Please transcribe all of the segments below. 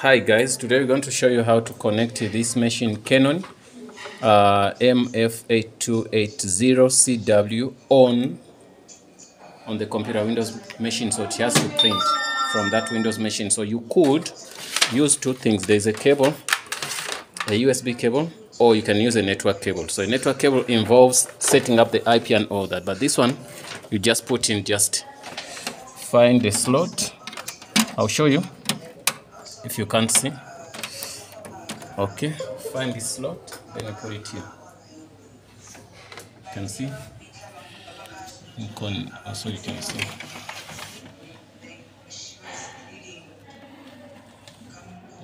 Hi guys, today we're going to show you how to connect this machine Canon uh, MF8280CW on on the computer Windows machine so it has to print from that Windows machine. So you could use two things. There's a cable, a USB cable, or you can use a network cable. So a network cable involves setting up the IP and all that, but this one you just put in just find the slot. I'll show you if you can't see. Okay, find the slot, then you put it here. You can see. Oh, you can also you can see.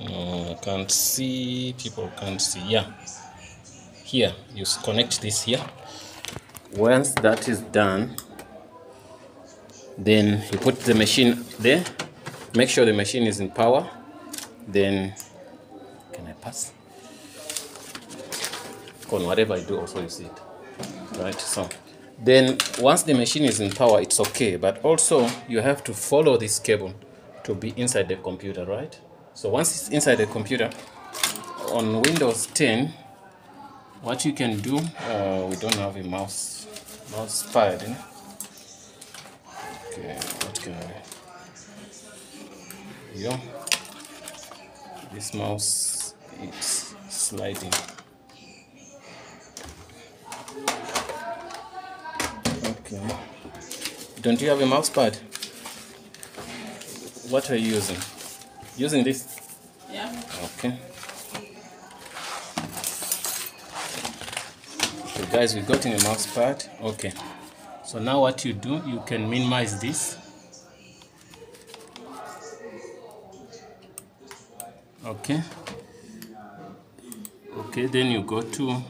I can't see. People can't see. Yeah. Here, you connect this here. Once that is done, then you put the machine there. Make sure the machine is in power. Then, can I pass? On whatever I do, also you see it. Right. So, then once the machine is in power, it's okay. But also, you have to follow this cable to be inside the computer, right? So once it's inside the computer, on Windows 10, what you can do, uh, we don't have a mouse, mouse pad. Eh? Okay, what can I? Yeah, this mouse is sliding. Okay. Don't you have a mouse pad? What are you using? Using this? Yeah. Okay. So guys, we got in a mouse pad. Okay. So now what you do, you can minimize this. Okay. Okay, then you go to eh?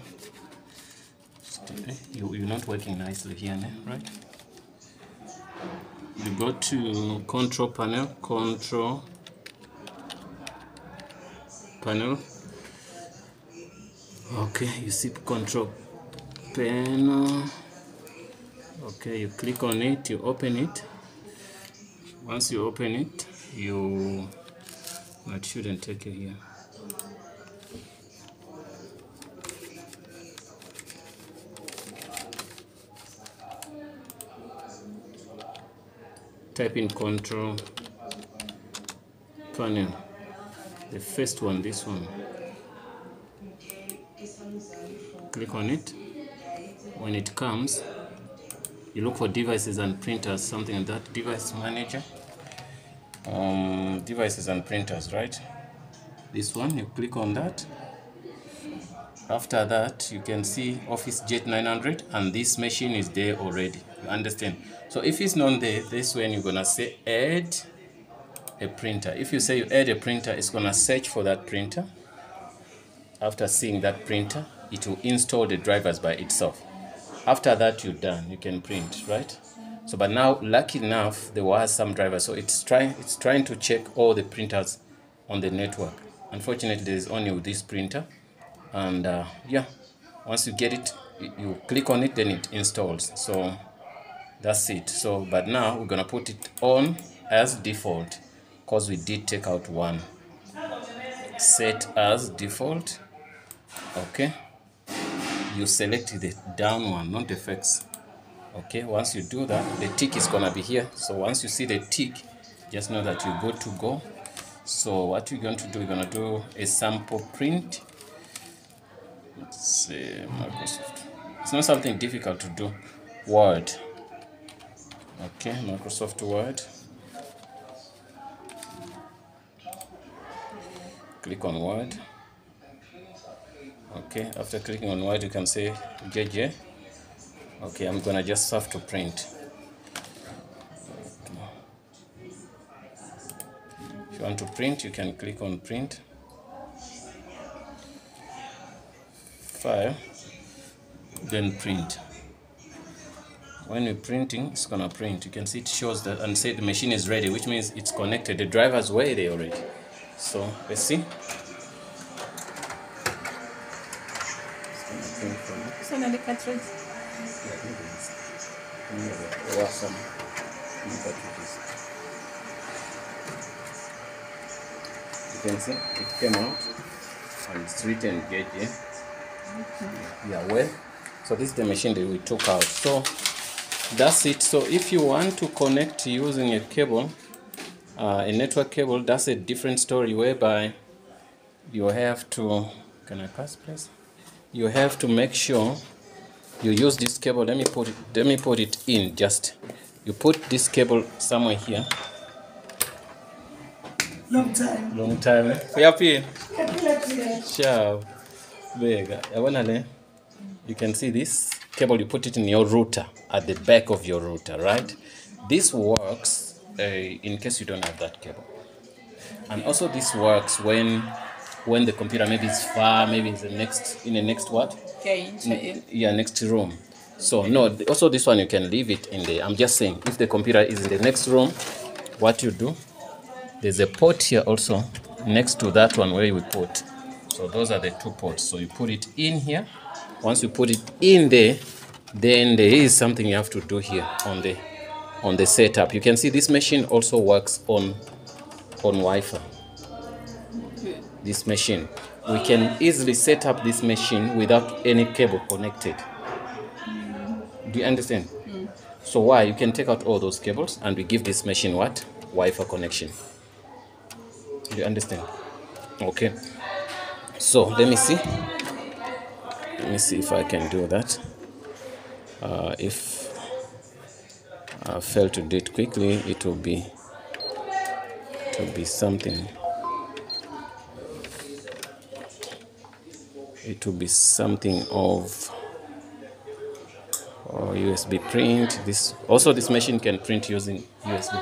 you, you're not working nicely here, right? You go to control panel, control panel. Okay, you see control panel. Okay, you click on it, you open it. Once you open it, you that shouldn't take it here. Type in control panel. The first one, this one. Click on it. When it comes, you look for devices and printers, something like that. Device manager. Um, devices and printers, right? This one, you click on that. After that, you can see OfficeJet 900 and this machine is there already. You understand? So if it's not there, this when you're gonna say add a printer. If you say you add a printer, it's gonna search for that printer. After seeing that printer, it will install the drivers by itself. After that, you're done. You can print, right? So, but now, lucky enough, there was some drivers. So it's trying, it's trying to check all the printers on the network. Unfortunately, there is only this printer, and uh, yeah, once you get it, you, click on it, then it installs. So that's it. So, but now we're gonna put it on as default, cause we did take out one. Set as default. Okay you select the down one, not the fix. Okay, once you do that, the tick is gonna be here. So once you see the tick, just know that you're good to go. So what you're going to do, you're gonna do a sample print. Let's see Microsoft. It's not something difficult to do. Word. Okay, Microsoft Word. Click on Word. okay after clicking on word you can say JJ okay I'm gonna just have to print. If you want to print you can click on print. File then print. When you're printing it's gonna print. You can see it shows that and say the machine is ready which means it's connected. The drivers there already. So let's see. So now the. Some new cartridges. can see it came out and it's written gauge here. Yeah, well, so this is the machine that we took out. So that's it. So if you want to connect using a cable, uh, a network cable, that's a different story whereby you have to. Can I pass, please? You have to make sure you use this cable. Let me put it. Let me put it in. Just you put this cable somewhere here. Long time. Long time. Kuyapi? Sure. Big. Yabona le? You can see this cable. You put it in your router at the back of your router, right? This works uh, in case you don't have that cable, and also this works when when the computer maybe is far, maybe in the next in the next what? Okay, yeah next room. So no th- also this one you can leave it in the i'm just saying if the computer is in the next room what you do there's a port here also next to that one where we put. So those are the two ports. So you put it in here. Once you put it in there then there is something you have to do here on the on the setup. You can see this machine also works on on wi-fi this machine. We can easily set up this machine without any cable connected. Do you understand? So why? You can take out all those cables and we give this machine what? Wi-Fi connection. Do you understand? Okay. So let me see. Let me see if I can do that. Uh, if I fail to do it quickly, it will be it will be something. It will be something of or USB print. This also this machine can print using USB.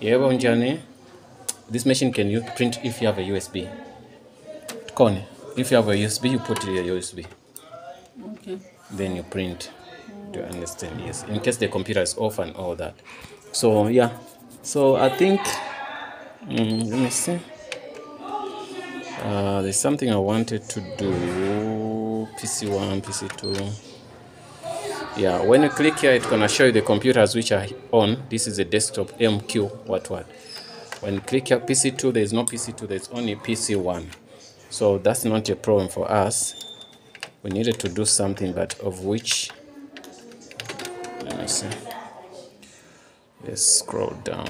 Yeah, Njani, this machine can use print if you have a USB. Kone, if you have a USB, you put a USB, Okay. then you print. Do you understand? Yes. In case the computer is off and all that. So yeah. So I think. mm, let me see. Uh, there's something I wanted to do. PC1, PC2. Yeah, when you click here, it's gonna show you the computers which are on. This is a desktop MQ, what what. When you click here, PC2, there's no PC2, there's only PC1. So that's not a problem for us. We needed to do something, but of which, let me see. Let's scroll down.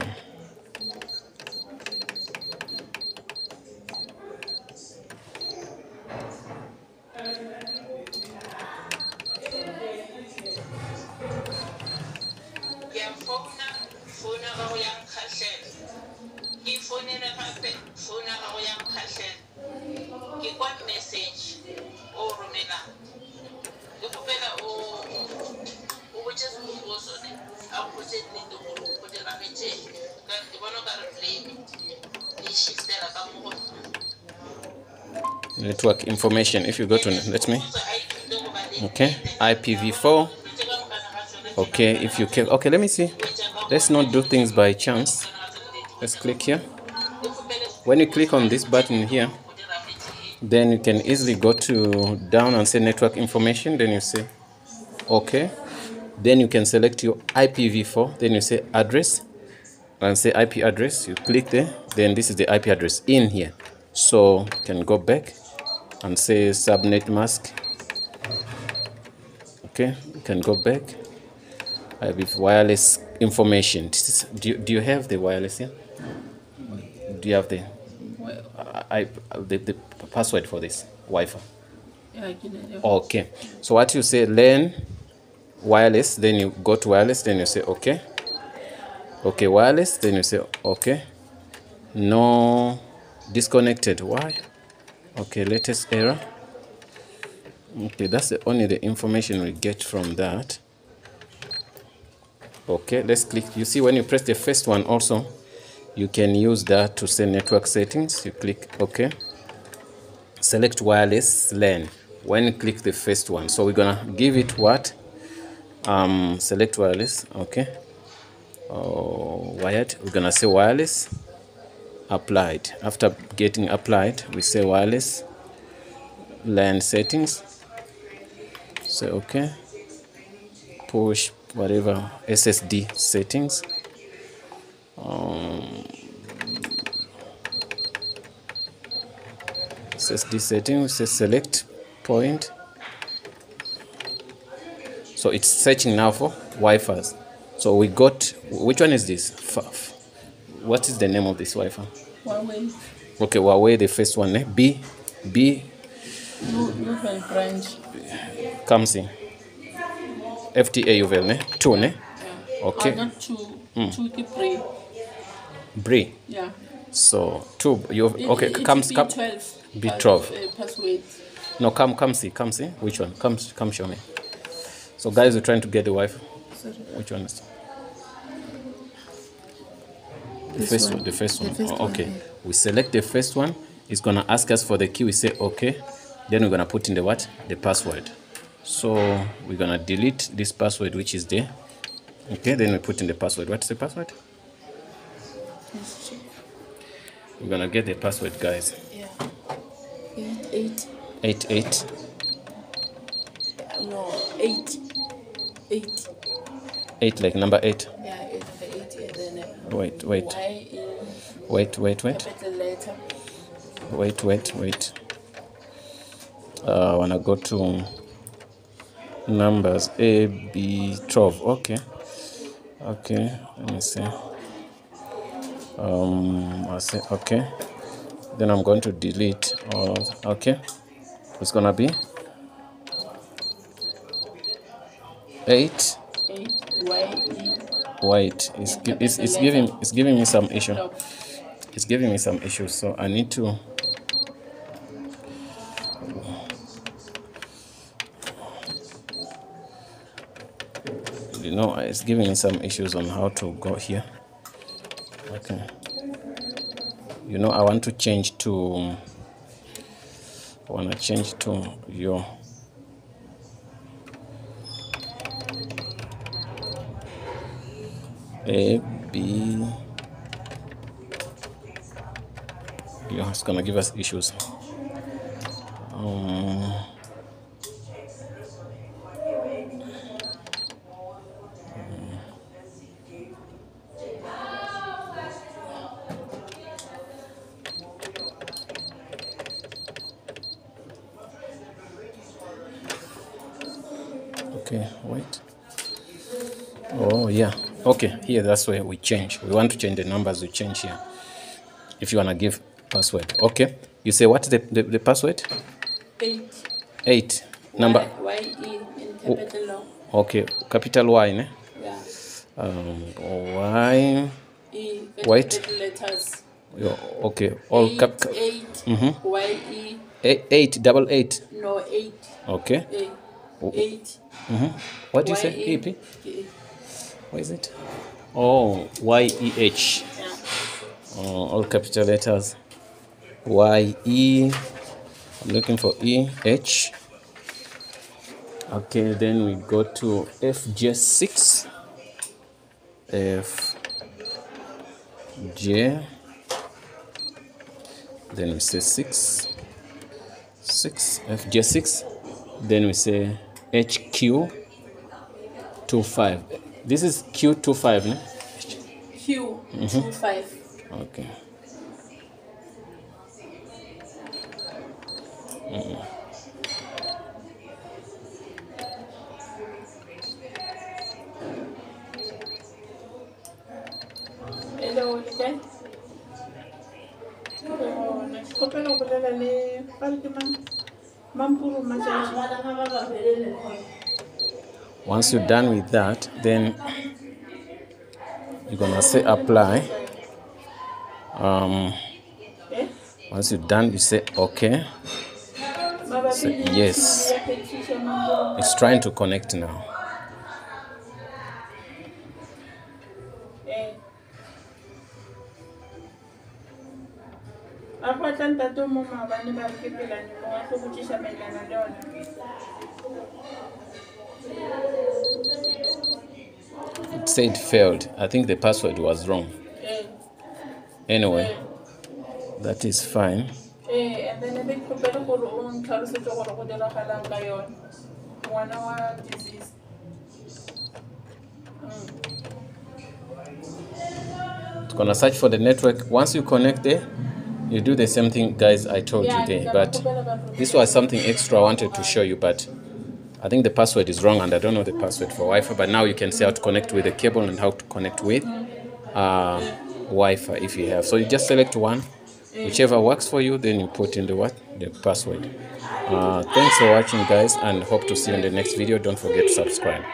Network information. If you go to, let me. Okay, IPv4. Botse ka mogala ga tsone Okay, if you can, okay, let me see. Let's not do things by chance. Let's click here. When you click on this button here, then you can easily go to down and say network information. Then you say, okay. Then you can select your IPv4. Then you say address and say IP address. You click there. Then this is the IP address in here. So you can go back and say subnet mask. Okay, you can go back. I have wireless information. Is, do, you, do you have the wireless here? Do you have the I, the, the password for this Wi-Fi? yeah, I can, yeah. Okay. So what you say, learn wireless, then you go to wireless, then you say okay. Okay, wireless, then you say okay. No disconnected. Why? Okay, latest error. Okay, that's the only the information we get from that. Okay, let's click. You see when you press the first one also, you can use that to say network settings. You click OK select wireless LAN when click the first one so we're gonna give it what um select wireless okay oh wired we're gonna say wireless. Applied. After getting applied we say wireless. LAN settings. Say okay. Push whatever SSD settings. Um, Ssd setting we say select point. So it's searching now for wi-fi so we got which one is this F- what is the name of this wi-fi Huawei. okay huawei the first one eh? b b U- Uval branch. comes in fta uvel ne eh? two ne Yeah. Okay. Oh, not two. Hmm. Two ki pre. brie Yeah. so two you okay it- comes come B12. B12. Pas- uh, password. no come come see come see which one come come show me so guys we're trying to get the Sorry. Which one is the This first one. one. the first The one first Oh, one, okay we select the first one it's gonna ask us for the key we say okay then we're gonna put in the what the password so we're gonna delete this password which is there okay then we put in the password what's the password we're gonna get the password guys Yeah. Eight, eight. Eight. No, eight. Eight. 8 like number 8 Yeah, eight, the eight, and then uh, wait wait. Y in wait wait wait. capital letter. wait wait wait. Uh, I wanna go to numbers a b 12 okay. Okay let me see. Um i say okay. Then i'm going to delete all. Okay. It's gonna be? 8 Eight. E. wait it's, it's, it's giving it's giving me some issue. it's giving me some issues so i need to you know it's giving me some issues on how to go here. Okay. You know i want to change to i want to change to your a b yeah, it's gonna give us issues. Um, okay, wait. Oh yeah. Okay, here that's where we change. We want to change the numbers. We change here. If you want to give password, okay. You say what's the the, the password? Eight. Eight. Number. Y, y E in capital o. Okay, capital Y, ne? Yeah. Um, Y. E. White. Letters. yo- Okay, all Eight, cap. eight. Mm -hmm. Y E. eight, eight, double eight. No, eight. Okay. A. Mm-hmm. What do you say? E. P? E. What is it? Oh, Y E H. Yeah. Oh, all capital letters. Y E. I'm looking for E H. Okay, then we go to FJ6. F J. Then we say 6. 6. FJ6. Then we say HQ 25. This is Q25, ne? Q. Two five. Okay. Hello, le kae? Yona, ke kgopela go bolela le ba re ke mang? Mampuru Matšatši. Once you're done with that, then you're gonna say apply. Um, once you're done, you say okay. Yes. It's trying to connect now. It said failed. I think the password was wrong. Eh, Anyway, that is fine. eh, and then be ke kgopele gore o ntlhalosetse gore go diragalang ka yona ngwana wa disease It's gonna search for the network. Once you connect there, you do the same thing guys i told you there but this was something extra i wanted to show you but i think the password is wrong and i don't know the password for wi-fi but now you can see how to connect with the cable and how to connect with uh, wi-fi if you have. So you just select one whichever works for you then you put in the what? The password. Uh, thanks for watching guys and hope to see you in the next video. Don't forget to subscribe